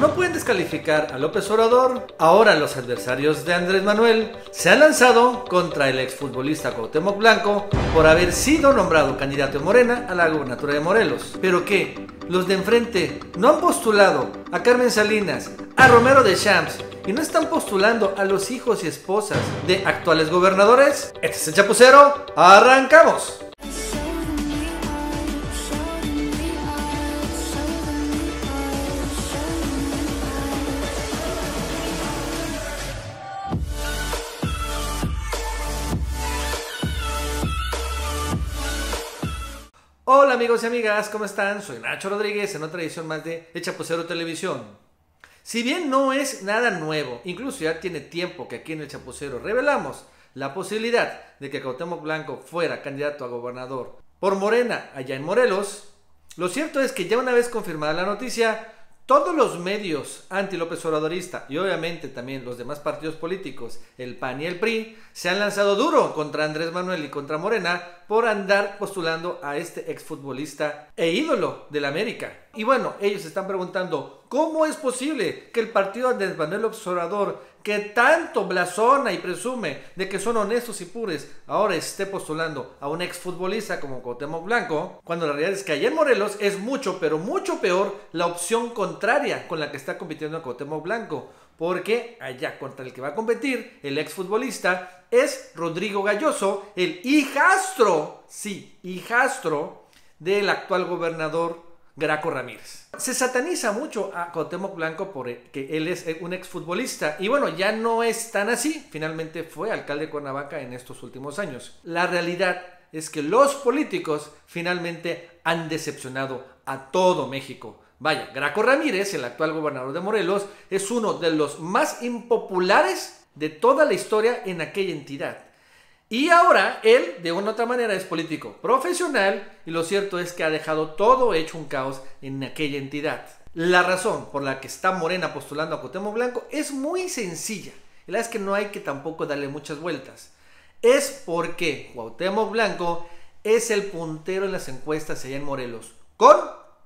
no pueden descalificar a López Obrador, ahora los adversarios de Andrés Manuel se han lanzado contra el exfutbolista Cuauhtémoc Blanco por haber sido nombrado candidato de Morena a la gubernatura de Morelos. ¿Pero qué? Los de enfrente no han postulado a Carmen Salinas, a Romero de Champs y no están postulando a los hijos y esposas de actuales gobernadores. Este es el Chapucero, arrancamos. Hola amigos y amigas, ¿cómo están? Soy Nacho Rodríguez en otra edición más de Chapucero Televisión. Si bien no es nada nuevo, incluso ya tiene tiempo que aquí en el Chapucero revelamos la posibilidad de que Cuauhtémoc Blanco fuera candidato a gobernador por Morena allá en Morelos, lo cierto es que ya una vez confirmada la noticia, todos los medios anti-López Obradorista y obviamente también los demás partidos políticos, el PAN y el PRI, se han lanzado duro contra Andrés Manuel y contra Morena por andar postulando a este exfutbolista e ídolo del América. Y bueno, ellos están preguntando, ¿cómo es posible que el partido de Manuel Obrador que tanto blasona y presume de que son honestos y puros, ahora esté postulando a un exfutbolista como Cuauhtémoc Blanco, cuando la realidad es que en Morelos es mucho, pero mucho peor la opción contraria con la que está compitiendo Cuauhtémoc Blanco, porque allá contra el que va a competir el exfutbolista es Rodrigo Galloso, el hijastro, sí, hijastro del actual gobernador Graco Ramírez. Se sataniza mucho a Cuauhtémoc Blanco porque él es un exfutbolista y bueno, ya no es tan así. Finalmente fue alcalde de Cuernavaca en estos últimos años. La realidad es que los políticos finalmente han decepcionado a todo México. Vaya, Graco Ramírez, el actual gobernador de Morelos, es uno de los más impopulares de toda la historia en aquella entidad. Y ahora él, de una u otra manera, es político profesional y lo cierto es que ha dejado todo hecho un caos en aquella entidad. La razón por la que está Morena postulando a Cuauhtémoc Blanco es muy sencilla. Y la es que no hay que tampoco darle muchas vueltas. Es porque Cuauhtémoc Blanco es el puntero en las encuestas allá en Morelos, con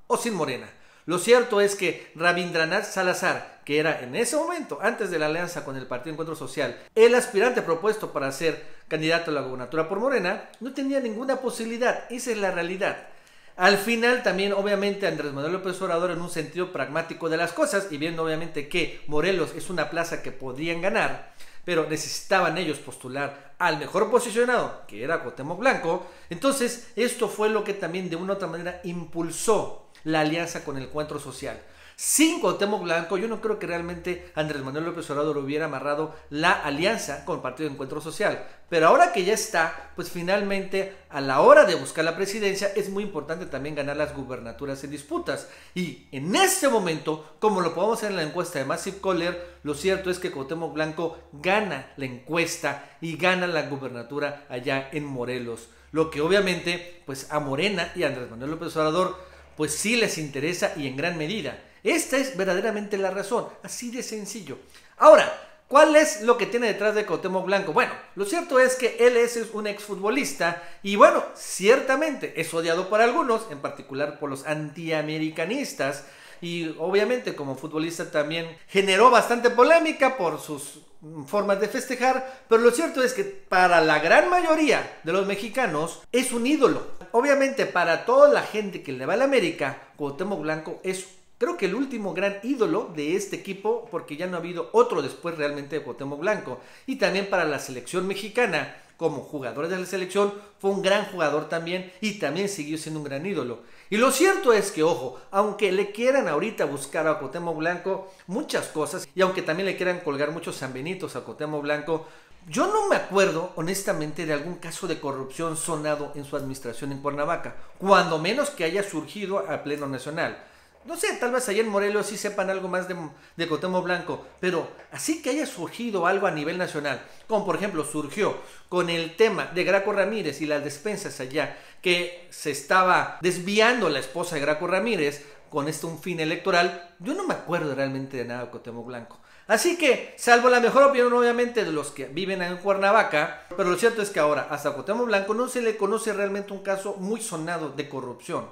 o sin Morena. Lo cierto es que Rabindranath Salazar, que era en ese momento, antes de la alianza con el Partido Encuentro Social, el aspirante propuesto para ser candidato a la gobernatura por Morena, no tenía ninguna posibilidad. Esa es la realidad. Al final también obviamente Andrés Manuel López Obrador en un sentido pragmático de las cosas y viendo obviamente que Morelos es una plaza que podían ganar, pero necesitaban ellos postular al mejor posicionado, que era Cuauhtémoc Blanco, entonces esto fue lo que también de una u otra manera impulsó la alianza con el encuentro social. Sin Cuauhtémoc Blanco, yo no creo que realmente Andrés Manuel López Obrador hubiera amarrado la alianza con el Partido de Encuentro Social. Pero ahora que ya está, pues finalmente a la hora de buscar la presidencia es muy importante también ganar las gubernaturas en disputas. Y en este momento, como lo podemos hacer en la encuesta de Massive Caller, lo cierto es que Cuauhtémoc Blanco gana la encuesta y gana la gubernatura allá en Morelos. Lo que obviamente, pues a Morena y Andrés Manuel López Obrador pues sí les interesa y en gran medida. Esta es verdaderamente la razón, así de sencillo. Ahora, ¿cuál es lo que tiene detrás de Cuauhtémoc Blanco? Bueno, lo cierto es que él es un exfutbolista y bueno, ciertamente es odiado por algunos, en particular por los antiamericanistas y obviamente como futbolista también generó bastante polémica por sus formas de festejar, pero lo cierto es que para la gran mayoría de los mexicanos es un ídolo. Obviamente para toda la gente que le va a la América, Cuauhtémoc Blanco es creo que el último gran ídolo de este equipo porque ya no ha habido otro después realmente de Cuauhtémoc Blanco y también para la selección mexicana como jugador de la selección, fue un gran jugador también y también siguió siendo un gran ídolo. Y lo cierto es que, ojo, aunque le quieran ahorita buscar a Cotemo Blanco muchas cosas, y aunque también le quieran colgar muchos sanbenitos a Cotemo Blanco, yo no me acuerdo, honestamente, de algún caso de corrupción sonado en su administración en Cuernavaca, cuando menos que haya surgido a pleno nacional no sé, tal vez allá en Morelos sí sepan algo más de, de Blanco, pero así que haya surgido algo a nivel nacional, como por ejemplo surgió con el tema de Graco Ramírez y las despensas allá, que se estaba desviando la esposa de Graco Ramírez con esto un fin electoral, yo no me acuerdo realmente de nada de Cuauhtémoc Blanco. Así que, salvo la mejor opinión obviamente de los que viven en Cuernavaca, pero lo cierto es que ahora hasta Cuauhtémoc Blanco no se le conoce realmente un caso muy sonado de corrupción.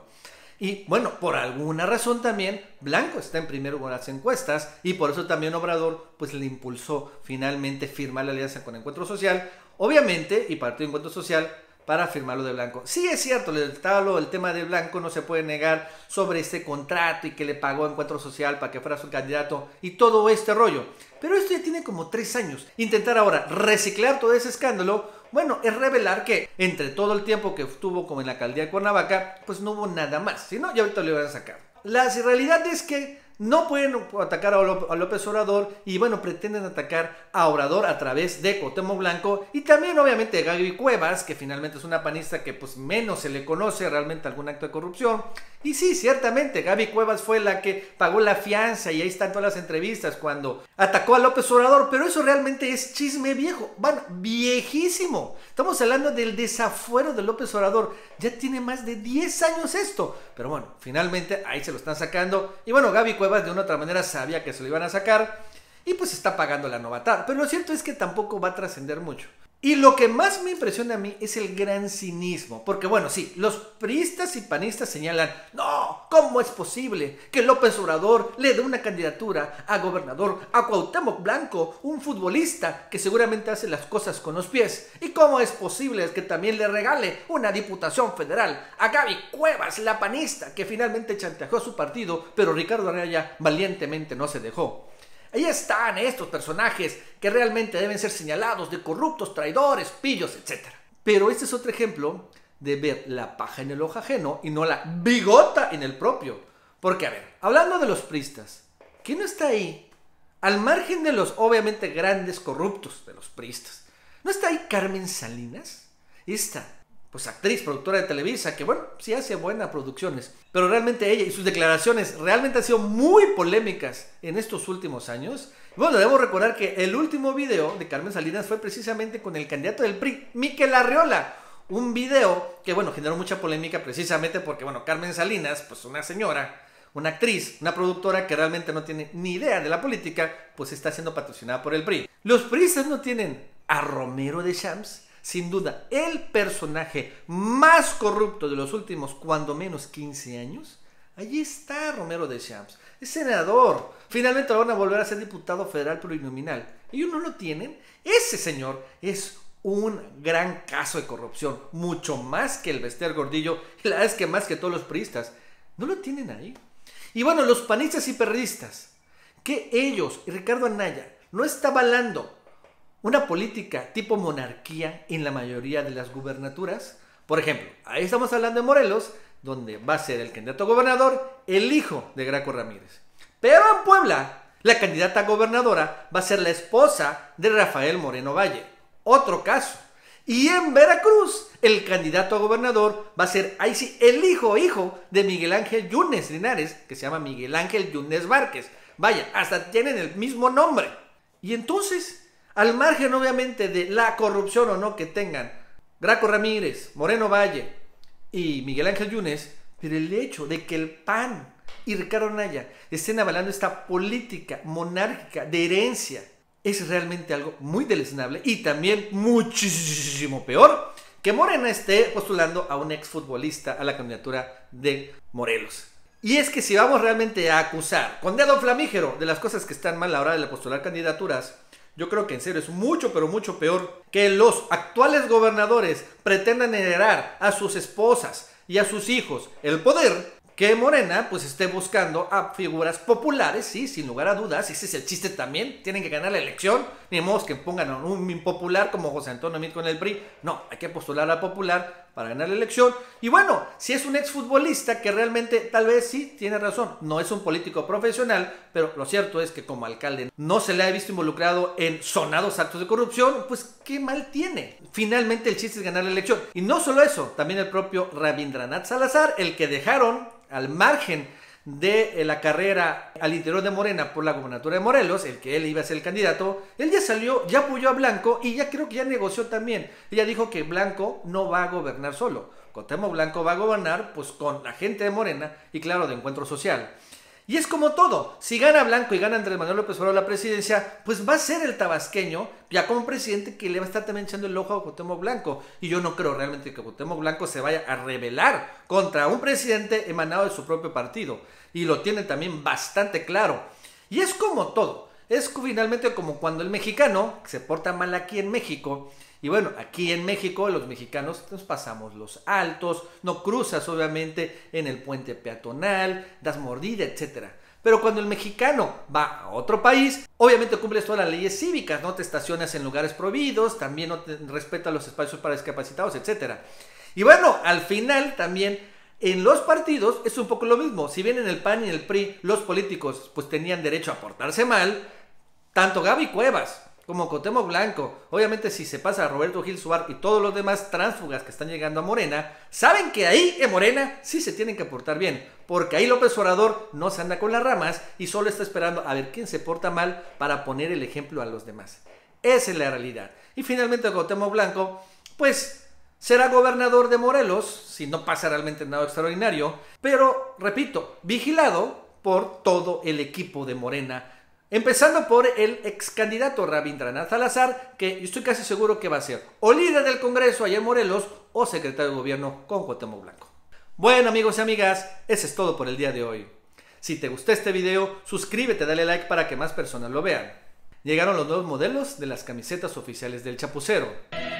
Y bueno, por alguna razón también Blanco está en primer lugar en las encuestas y por eso también Obrador pues le impulsó finalmente firmar la alianza con Encuentro Social, obviamente, y Partido Encuentro Social para firmarlo de Blanco. Sí es cierto, el, tema de Blanco no se puede negar sobre este contrato y que le pagó Encuentro Social para que fuera su candidato y todo este rollo. Pero esto ya tiene como tres años. Intentar ahora reciclar todo ese escándalo, bueno, es revelar que entre todo el tiempo que estuvo como en la alcaldía de Cuernavaca, pues no hubo nada más. Si no, ya ahorita le van a sacar. La realidad es que no pueden atacar a López Obrador y bueno, pretenden atacar a Obrador a través de Cotemo Blanco y también obviamente Gaby Cuevas, que finalmente es una panista que pues menos se le conoce realmente algún acto de corrupción. Y sí, ciertamente, Gaby Cuevas fue la que pagó la fianza y ahí están todas las entrevistas cuando atacó a López Obrador, pero eso realmente es chisme viejo, bueno, viejísimo. Estamos hablando del desafuero de López Obrador, ya tiene más de 10 años esto, pero bueno, finalmente ahí se lo están sacando y bueno, Gaby Cuevas de una otra manera sabía que se lo iban a sacar y pues está pagando la novatada. Pero lo cierto es que tampoco va a trascender mucho. Y lo que más me impresiona a mí es el gran cinismo. Porque bueno, sí, los priistas y panistas señalan, no, ¿cómo es posible que López Obrador le dé una candidatura a gobernador a Cuauhtémoc Blanco, un futbolista que seguramente hace las cosas con los pies? ¿Y cómo es posible que también le regale una diputación federal a Gaby Cuevas, la panista, que finalmente chantajeó a su partido, pero Ricardo Araya valientemente no se dejó? Ahí están estos personajes que realmente deben ser señalados de corruptos, traidores, pillos, etc. Pero este es otro ejemplo de ver la paja en el ojo ajeno y no la bigota en el propio. Porque, a ver, hablando de los pristas, ¿quién no está ahí? Al margen de los obviamente grandes corruptos de los pristas, ¿no está ahí Carmen Salinas? Esta pues actriz, productora de Televisa, que bueno, sí hace buenas producciones, pero realmente ella y sus declaraciones realmente han sido muy polémicas en estos últimos años. Bueno, debo recordar que el último video de Carmen Salinas fue precisamente con el candidato del PRI, Miquel Arriola. Un video que, bueno, generó mucha polémica precisamente porque, bueno, Carmen Salinas, pues una señora, una actriz, una productora que realmente no tiene ni idea de la política, pues está siendo patrocinada por el PRI. Los PRIistas no tienen a Romero de Champs, sin duda, el personaje más corrupto de los últimos, cuando menos 15 años, allí está Romero de Champs. Es senador. Finalmente van a volver a ser diputado federal plurinominal. ¿Ellos no lo tienen? Ese señor es un gran caso de corrupción. Mucho más que el Bester Gordillo. La verdad es que más que todos los priistas. No lo tienen ahí. Y bueno, los panistas y perredistas. Que ellos y Ricardo Anaya no está avalando una política tipo monarquía en la mayoría de las gubernaturas. Por ejemplo, ahí estamos hablando de Morelos, donde va a ser el candidato a gobernador el hijo de Graco Ramírez. Pero en Puebla, la candidata a gobernadora va a ser la esposa de Rafael Moreno Valle. Otro caso. Y en Veracruz, el candidato a gobernador va a ser, ahí sí, el hijo hijo de Miguel Ángel Yunes Linares, que se llama Miguel Ángel Yunes Várquez. Vaya, hasta tienen el mismo nombre. Y entonces, al margen, obviamente, de la corrupción o no que tengan Graco Ramírez, Moreno Valle y Miguel Ángel Yunes, pero el hecho de que el PAN y Ricardo Naya estén avalando esta política monárquica de herencia es realmente algo muy deleznable y también muchísimo peor que Morena esté postulando a un exfutbolista a la candidatura de Morelos. Y es que si vamos realmente a acusar con dedo flamígero de las cosas que están mal a la hora de postular candidaturas, yo creo que en serio es mucho, pero mucho peor que los actuales gobernadores pretendan heredar a sus esposas y a sus hijos el poder que Morena pues esté buscando a figuras populares, sí, sin lugar a dudas, ese es el chiste también, tienen que ganar la elección, ni modo que pongan a un impopular como José Antonio Mit con el PRI, no, hay que postular a popular para ganar la elección, y bueno, si es un exfutbolista que realmente tal vez sí tiene razón, no es un político profesional, pero lo cierto es que como alcalde no se le ha visto involucrado en sonados actos de corrupción, pues qué mal tiene. Finalmente el chiste es ganar la elección, y no solo eso, también el propio Rabindranath Salazar, el que dejaron al margen de eh, la carrera al interior de Morena por la gobernatura de Morelos, el que él iba a ser el candidato, él ya salió, ya apoyó a Blanco y ya creo que ya negoció también. Ella dijo que Blanco no va a gobernar solo. Cotemo Blanco va a gobernar pues con la gente de Morena y claro, de Encuentro Social. Y es como todo, si gana Blanco y gana Andrés Manuel López Obrador la presidencia, pues va a ser el tabasqueño, ya como presidente, que le va a estar también echando el ojo a Cuauhtémoc Blanco. Y yo no creo realmente que Cuauhtémoc Blanco se vaya a rebelar contra un presidente emanado de su propio partido. Y lo tiene también bastante claro. Y es como todo, es finalmente como cuando el mexicano se porta mal aquí en México, y bueno, aquí en México los mexicanos nos pasamos los altos, no cruzas obviamente en el puente peatonal, das mordida, etc. Pero cuando el mexicano va a otro país, obviamente cumples todas las leyes cívicas, no te estacionas en lugares prohibidos, también no te respeta los espacios para discapacitados, etc. Y bueno, al final también en los partidos es un poco lo mismo. Si bien en el PAN y en el PRI los políticos pues tenían derecho a portarse mal, tanto Gaby Cuevas como Cotemo Blanco, obviamente si se pasa a Roberto Gil Suar y todos los demás tránsfugas que están llegando a Morena, saben que ahí en Morena sí se tienen que portar bien, porque ahí López Obrador no se anda con las ramas y solo está esperando a ver quién se porta mal para poner el ejemplo a los demás. Esa es la realidad. Y finalmente Cotemo Blanco, pues será gobernador de Morelos, si no pasa realmente nada extraordinario, pero repito, vigilado por todo el equipo de Morena Empezando por el ex candidato Rabindranath Salazar, que estoy casi seguro que va a ser o líder del Congreso allá en Morelos o secretario de gobierno con Cuauhtémoc Blanco. Bueno amigos y amigas, eso es todo por el día de hoy. Si te gustó este video, suscríbete, dale like para que más personas lo vean. Llegaron los nuevos modelos de las camisetas oficiales del Chapucero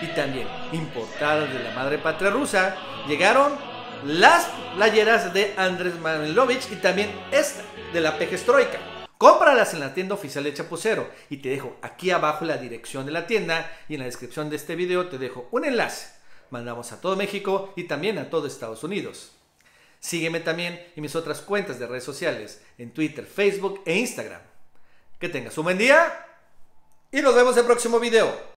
y también importadas de la madre patria rusa. Llegaron las playeras de Andrés Manuelovich y también esta de la Pejestroika. Cómpralas en la tienda oficial de Chapucero y te dejo aquí abajo la dirección de la tienda y en la descripción de este video te dejo un enlace. Mandamos a todo México y también a todo Estados Unidos. Sígueme también en mis otras cuentas de redes sociales, en Twitter, Facebook e Instagram. Que tengas un buen día y nos vemos en el próximo video.